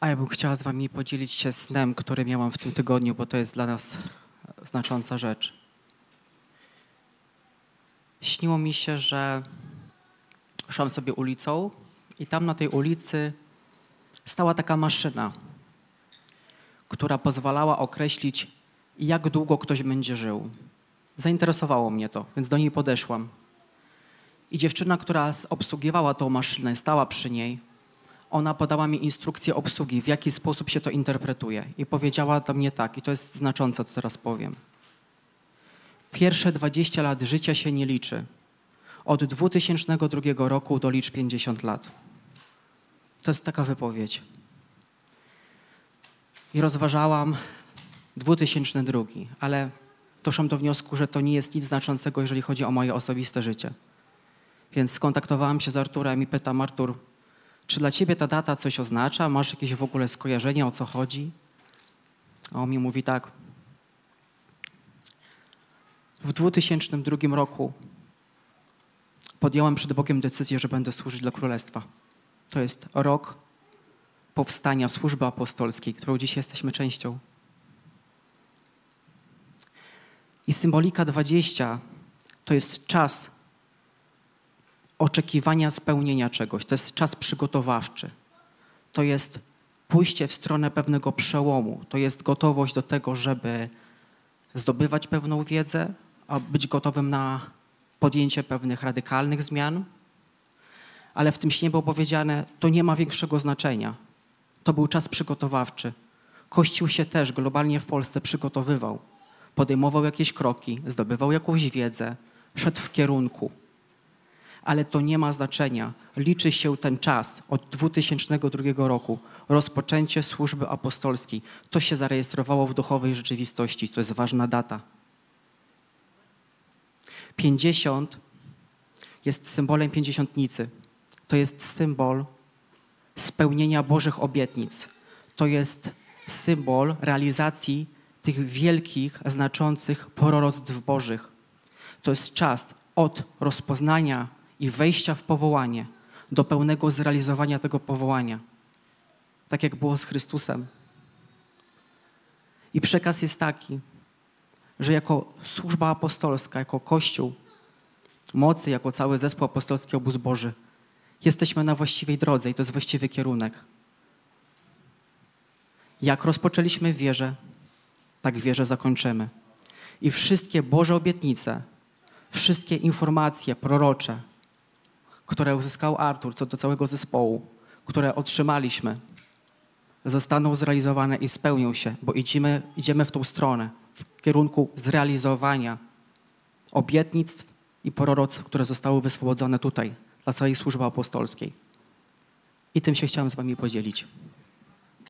A ja bym chciała z wami podzielić się snem, który miałam w tym tygodniu, bo to jest dla nas znacząca rzecz. Śniło mi się, że szłam sobie ulicą i tam na tej ulicy stała taka maszyna, która pozwalała określić, jak długo ktoś będzie żył. Zainteresowało mnie to, więc do niej podeszłam. I dziewczyna, która obsługiwała tą maszynę, stała przy niej, ona podała mi instrukcję obsługi, w jaki sposób się to interpretuje. I powiedziała do mnie tak, i to jest znaczące, co teraz powiem. Pierwsze 20 lat życia się nie liczy. Od 2002 roku dolicz 50 lat. To jest taka wypowiedź. I rozważałam 2002, ale doszłam do wniosku, że to nie jest nic znaczącego, jeżeli chodzi o moje osobiste życie. Więc skontaktowałam się z Arturem i pytam, Artur, czy dla ciebie ta data coś oznacza? Masz jakieś w ogóle skojarzenie, o co chodzi? A on mi mówi tak. W 2002 roku podjąłem przed Bogiem decyzję, że będę służyć dla Królestwa. To jest rok powstania służby apostolskiej, którą dzisiaj jesteśmy częścią. I symbolika 20 to jest czas oczekiwania spełnienia czegoś. To jest czas przygotowawczy. To jest pójście w stronę pewnego przełomu. To jest gotowość do tego, żeby zdobywać pewną wiedzę, a być gotowym na podjęcie pewnych radykalnych zmian. Ale w tym śnie było powiedziane, to nie ma większego znaczenia. To był czas przygotowawczy. Kościół się też globalnie w Polsce przygotowywał. Podejmował jakieś kroki, zdobywał jakąś wiedzę, szedł w kierunku ale to nie ma znaczenia. Liczy się ten czas od 2002 roku, rozpoczęcie służby apostolskiej. To się zarejestrowało w duchowej rzeczywistości, to jest ważna data. 50 jest symbolem pięćdziesiątnicy. To jest symbol spełnienia Bożych obietnic. To jest symbol realizacji tych wielkich, znaczących proroctw Bożych. To jest czas od rozpoznania i wejścia w powołanie, do pełnego zrealizowania tego powołania. Tak jak było z Chrystusem. I przekaz jest taki, że jako służba apostolska, jako Kościół mocy, jako cały zespół apostolski obóz Boży, jesteśmy na właściwej drodze i to jest właściwy kierunek. Jak rozpoczęliśmy w wierze, tak wierze zakończymy. I wszystkie Boże obietnice, wszystkie informacje prorocze, które uzyskał Artur co do całego zespołu, które otrzymaliśmy, zostaną zrealizowane i spełnią się, bo idziemy, idziemy w tą stronę, w kierunku zrealizowania obietnictw i proroctw, które zostały wyswobodzone tutaj dla całej służby apostolskiej. I tym się chciałem z wami podzielić.